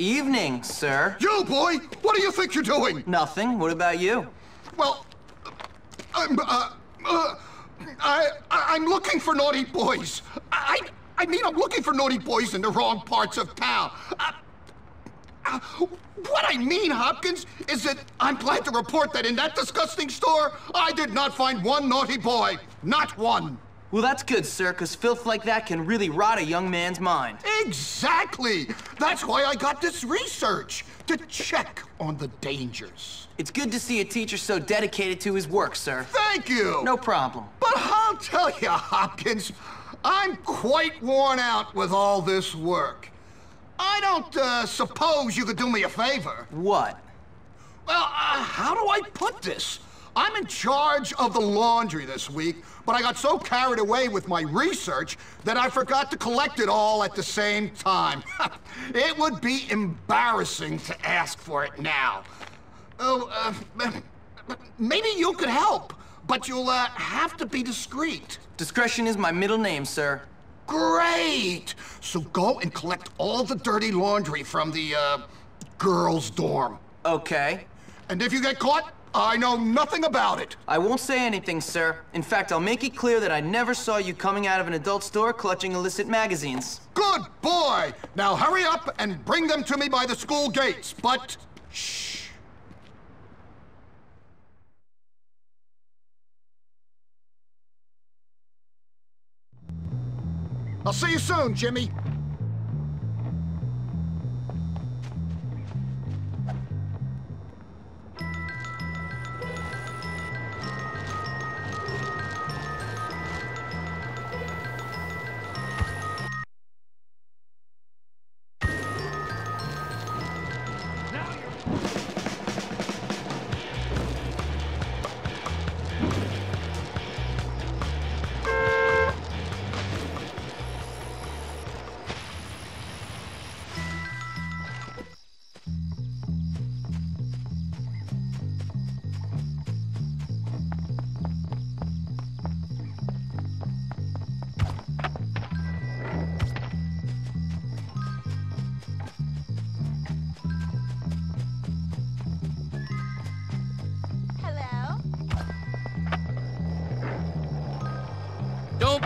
Evening, sir. You, boy! What do you think you're doing? Nothing. What about you? Well, I'm, uh, uh, I, I'm looking for naughty boys. I, mean, I'm looking for naughty boys in the wrong parts of town. Uh, uh, what I mean, Hopkins, is that I'm glad to report that in that disgusting store, I did not find one naughty boy. Not one. Well, that's good, sir, because filth like that can really rot a young man's mind. Exactly! That's why I got this research, to check on the dangers. It's good to see a teacher so dedicated to his work, sir. Thank you! No problem. But I'll tell you, Hopkins, I'm quite worn out with all this work. I don't uh, suppose you could do me a favor. What? Well, uh, how do I put this? I'm in charge of the laundry this week, but I got so carried away with my research that I forgot to collect it all at the same time. it would be embarrassing to ask for it now. Oh, uh, maybe you could help, but you'll uh, have to be discreet. Discretion is my middle name, sir. Great! So go and collect all the dirty laundry from the, uh, girls' dorm. Okay. And if you get caught, I know nothing about it. I won't say anything, sir. In fact, I'll make it clear that I never saw you coming out of an adult store clutching illicit magazines. Good boy! Now hurry up and bring them to me by the school gates, but shh. I'll see you soon, Jimmy.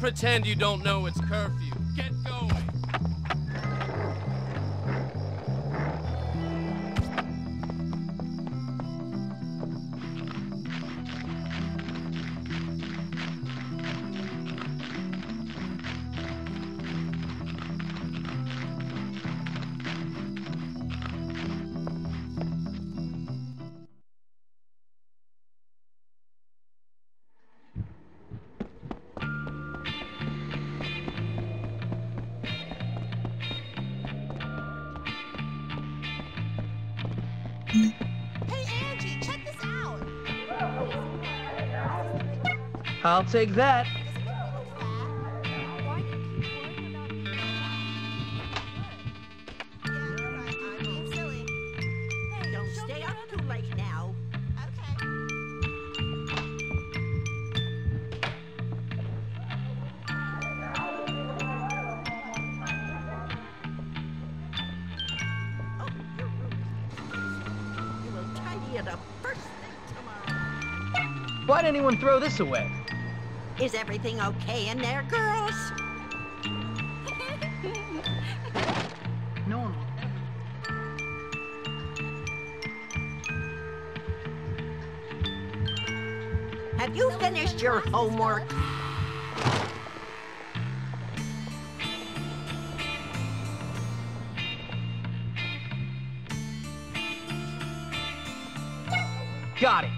Pretend you don't know it's curfew. Get going. Hey, Angie, check this out. I'll take that. Why'd anyone throw this away? Is everything okay in there, girls? No one. Have you finished your homework? Got it.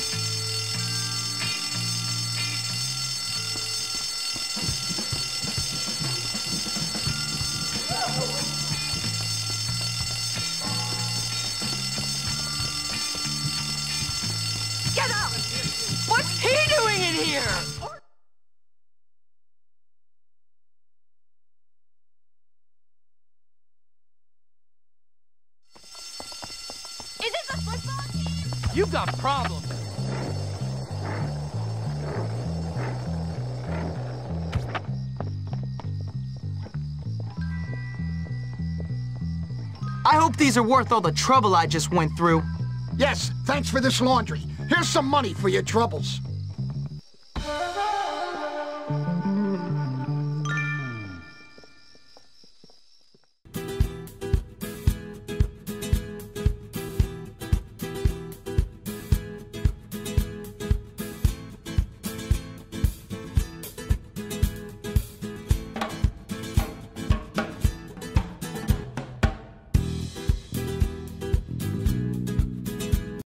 here? Is it the football team? You got problems. I hope these are worth all the trouble I just went through. Yes, thanks for this laundry. Here's some money for your troubles.